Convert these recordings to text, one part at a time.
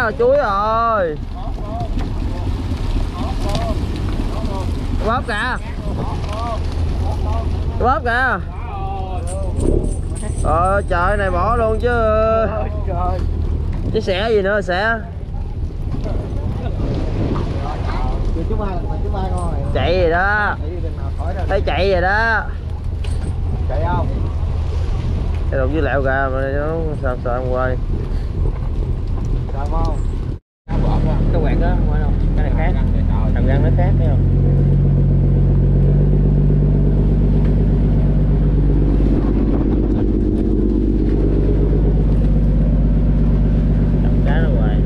quá rồi chuối rồi. Bóp kìa. Bóp kìa. Ờ trời, này bỏ luôn chứ. Chứ xẻ gì nữa, xẻ. Chạy gì đó. Thấy chạy gì đó. Chạy không? Cái đồng với lẹo gà mà nó sao sao em quay? Chạy không Cá bọt không? cái quẹt đó không phải không? cái này khác thằng răng nó khác, thấy không Đập cá nó hoài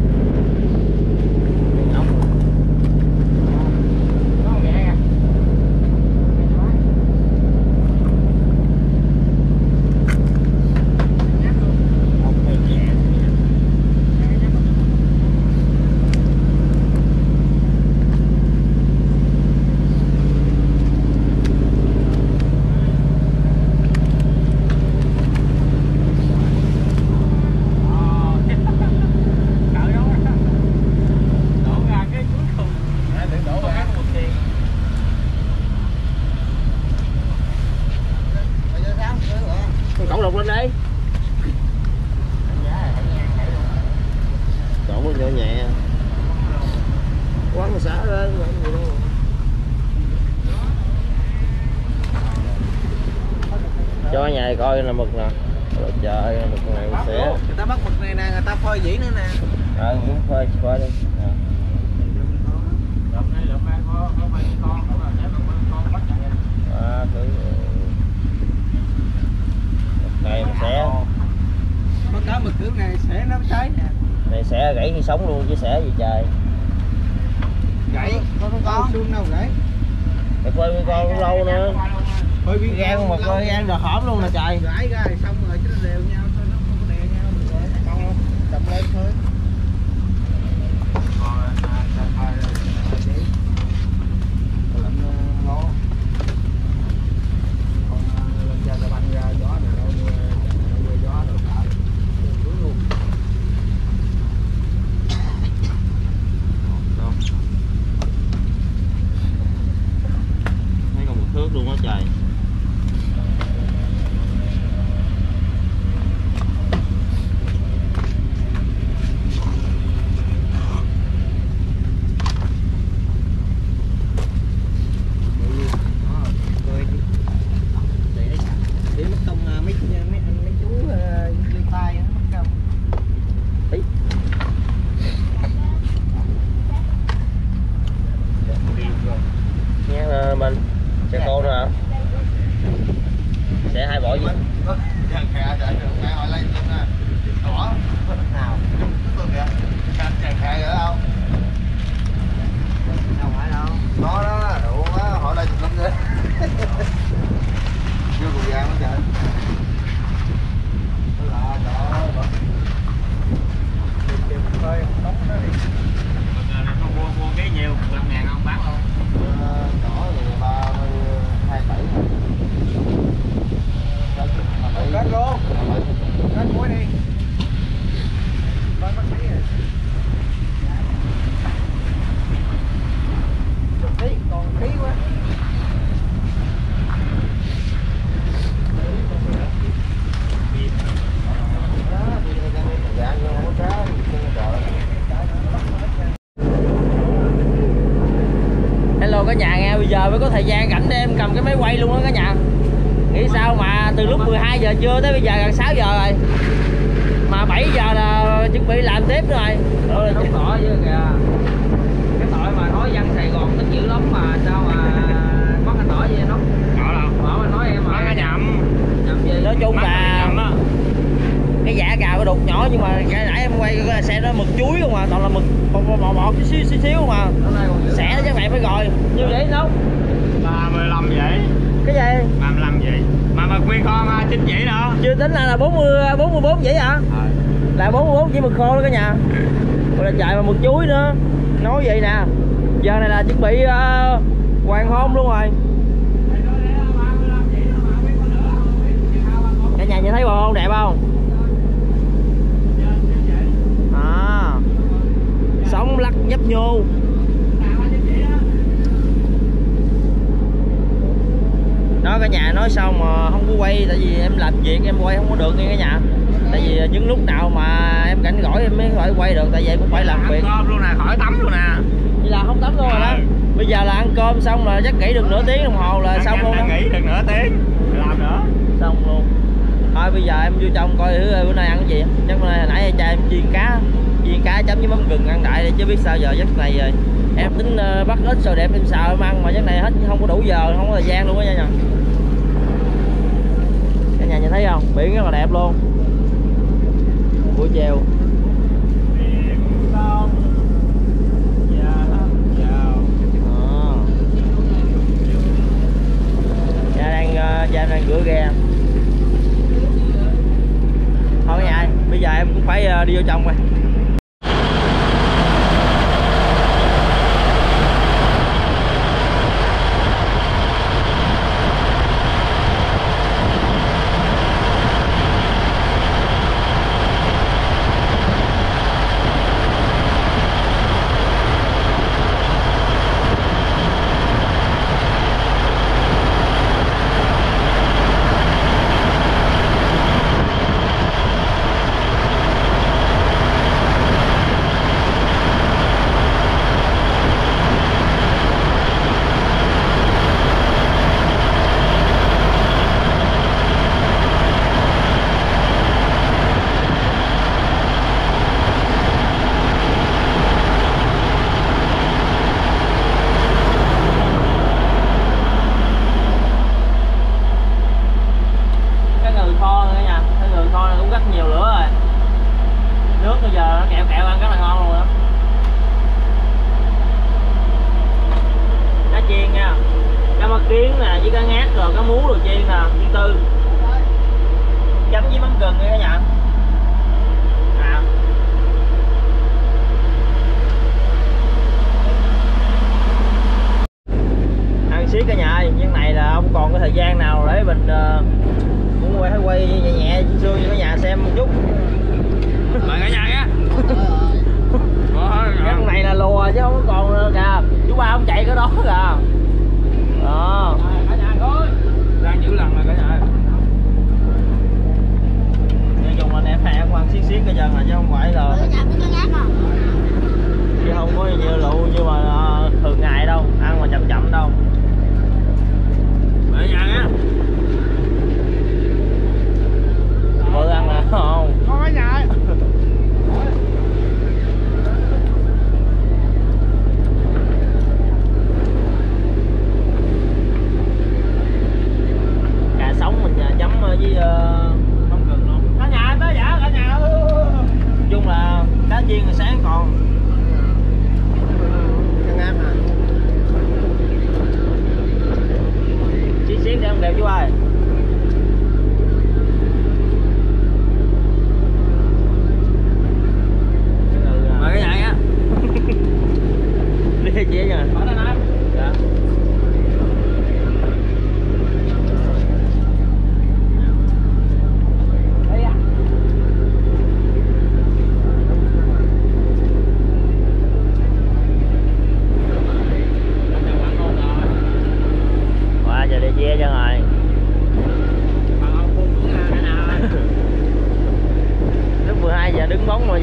Miếng ốc rồi. ốc này nhẹ con cẩu lục lên đi cẩu nó nhỏ nhẹ. Quán xả lên không gì đâu. Cho nhà coi là mực nè. Trời ơi, mực này sẽ. Người ta bắt mực này nè người ta phơi dĩ nữa nè. Ờ muốn phơi phơi đi. Ờ. à, thử. Này mà sẽ. Có cá mực kiểu này sẽ nó cháy nè này sẽ gãy khi sống luôn chứ sẽ gì trời. Gãy? Có có con xương đâu gãy? Mày phơi với con lâu nữa. phơi viên gan mà coi gan đỏ hổm luôn nè trời. Gãy ra rồi xong rồi chứ nó đều nhau thôi nó không có đè nhau rồi. Con cầm lên thôi lạnh ngó con lên ra ta băng ra gió này đâu mưa gió rồi tại xuống luôn thấy còn một thước luôn á trời để mất công à, mấy mấy mấy anh mấy chú à, lên tay á mất công Ý. nghe là mình xe cô nữa hả xe hai bộ gì Chàng khè chạy được ngay hỏi lên trên nè Đỏ Nào Tôi kìa Chàng khè ở đâu Đâu phải đâu Đó đó đủ quá hỏi lên lắm nữa Chưa cùng vàng nó chạy Đó là đó đó Tìm tìm coi tống nó đi Ờ, Đỏ thì ba mươi hai tỷ Cắt luôn Cắt cuối đi Coi bác sĩ rồi Chục ký, còn ký quá hello cả nhà nghe, bây giờ mới có thời gian rảnh để em cầm cái máy quay luôn á cả nhà. Nghĩ sao mà từ lúc 12 giờ trưa tới bây giờ gần 6 giờ rồi. Mà 7 giờ là chuẩn bị làm tiếp nữa rồi. Đó là tỏ chứ kìa. Cái tội mà nói dân Sài Gòn tính dữ lắm mà, sao mà Có cái tỏ gì nó Bỏ mà nói em mà nhầm Nhầm gì nói chung là nhầm đó cái đục nhỏ nhưng mà cái nãy em quay cái xe đó mực chuối không à toàn là mực bọt bọt bọt, xíu xíu xíu không à. Xẻ chắc vậy phải rồi như vậy đâu 35 vậy. Cái gì? 35 vậy. Mà mà nguyên con à, chín vậy nữa chưa tính là là 40 44 vậy hả? Là 44 chỉ mực khô đó cả nhà. Rồi là chạy mà mực chuối nữa. Nói vậy nè. Giờ này là chuẩn bị uh, hoàng hôn luôn rồi. Cả nhà nhìn thấy bò không đẹp không à nhấp nhô. Đó cả nhà nói sao mà không có quay tại vì em làm việc em quay không có được nghe cả nhà. Tại vì những lúc nào mà em rảnh rỗi em mới phải quay được tại vì em cũng phải làm việc. cơm luôn nè khỏi tắm luôn nè. Vậy là không tắm luôn rồi đó Ừ. bây giờ là ăn cơm xong là chắc nghỉ được nửa tiếng đồng hồ là Ăn xong luôn đó nghỉ được nửa tiếng làm nữa. Xong luôn. Thôi bây giờ em vô trong coi thử bữa nay ăn cái gì? Chắc bữa nay hồi nãy cha em chiên cá viên cá chấm với mắm gừng ăn đại đi, chứ biết sao giờ giấc này rồi. Em tính ờ, bắt ít sầu đẹp em xào em ăn, mà giấc này hết, không có đủ giờ, không có thời gian luôn á nha nhà cả nhà nhìn thấy không? Biển rất là đẹp luôn. Buổi chiều. Ờ. Cha đang ờ, cha đang rửa ghe. Thôi nhà, bây giờ em cũng phải đi vô trong rồi.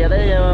Giờ tới